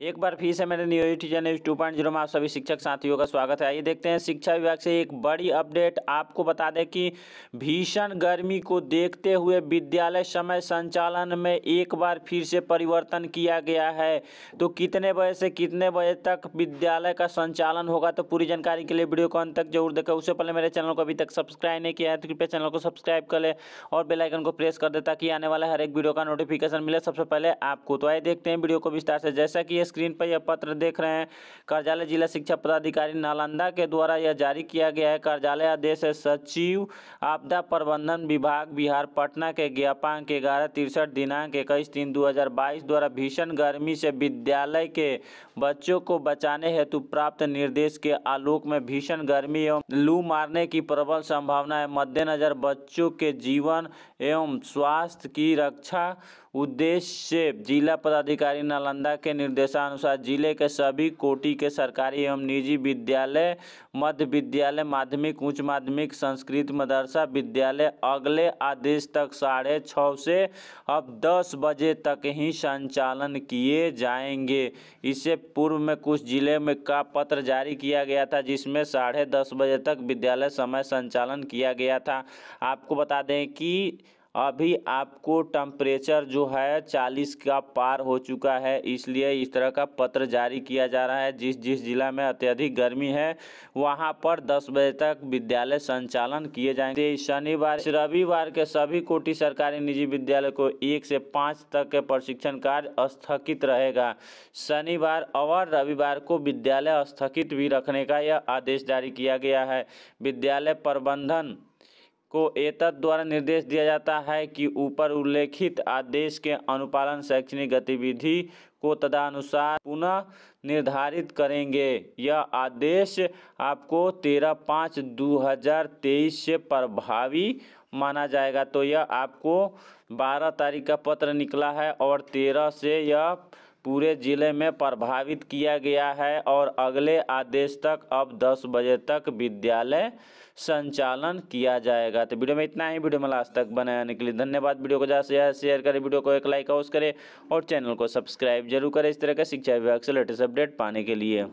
एक बार फिर से मेरे new teacher news two point zero में आप सभी शिक्षक साथियों का स्वागत है। आइए देखते हैं शिक्षा विभाग से एक बड़ी अपडेट आपको बता दें कि भीषण गर्मी को देखते हुए विद्यालय समय संचालन में एक बार फिर से परिवर्तन किया गया है। तो कितने बजे से कितने बजे तक विद्यालय का संचालन होगा तो पूरी जानकारी के लिए वीडियो को अंत तक ज़रूर देखें। उससे पहले मेरे चैनल को अभी तक सब्सक्राइब नहीं किया है तो कृपया चैनल को सब्सक्राइब कर ले और बेलाइकन को प्रेस कर दे, ताकि आने वाला हर एक वीडियो का नोटिफिकेशन मिले सबसे पहले आपको। तो आइए देखते हैं वीडियो को विस्तार से। जैसा कि स्क्रीन पर यह पत्र देख रहे हैं। कार्यालय जिला शिक्षा पदाधिकारी नालंदा के द्वारा यह जारी किया गया है। कार्यालय आदेश सचिव आपदा प्रबंधन विभाग, बिहार, पटना के ज्ञापांक ग्यारह, तिरसठ दिनांक इक्कीस तीन दो द्वारा भीषण गर्मी से विद्यालय के बच्चों को बचाने हेतु प्राप्त निर्देश के आलोक में भीषण गर्मी एवं लू मारने की प्रबल संभावना है। मद्देनजर बच्चों के जीवन एवं स्वास्थ्य की रक्षा उद्देश्य से जिला पदाधिकारी नालंदा के निर्देशानुसार ज़िले के सभी कोटि के सरकारी एवं निजी विद्यालय, मध्य विद्यालय, माध्यमिक, उच्च माध्यमिक, संस्कृत मदरसा विद्यालय अगले आदेश तक साढ़े छः से अब दस बजे तक ही संचालन किए जाएँगे। इससे पूर्व में कुछ ज़िले में का पत्र जारी किया गया था, जिसमें साढ़े दस बजे तक विद्यालय समय संचालन किया गया था। आपको बता दें कि अभी आपको टम्परेचर जो है चालीस का पार हो चुका है, इसलिए इस तरह का पत्र जारी किया जा रहा है। जिस जिस जिला में अत्यधिक गर्मी है, वहाँ पर 10 बजे तक विद्यालय संचालन किए जाएँगे। शनिवार, रविवार के सभी कोटि सरकारी निजी विद्यालय को एक से पाँच तक के प्रशिक्षण कार्य स्थगित रहेगा। शनिवार और रविवार को विद्यालय स्थगित भी रखने का यह आदेश जारी किया गया है। विद्यालय प्रबंधन को एतद द्वारा निर्देश दिया जाता है कि ऊपर उल्लेखित आदेश के अनुपालन शैक्षणिक गतिविधि को तदनुसार पुनः निर्धारित करेंगे। यह आदेश आपको तेरह पाँच दो हज़ार तेईस से प्रभावी माना जाएगा। तो यह आपको बारह तारीख का पत्र निकला है और तेरह से यह पूरे ज़िले में प्रभावित किया गया है और अगले आदेश तक अब 10 बजे तक विद्यालय संचालन किया जाएगा। तो वीडियो में इतना ही। वीडियो में लास्ट तक बनाने के लिए धन्यवाद। वीडियो को ज़्यादा से ज़्यादा शेयर करें। वीडियो को एक लाइक हाउस करें और चैनल को सब्सक्राइब ज़रूर करें इस तरह का शिक्षा विभाग से लेटेस्ट अपडेट पाने के लिए।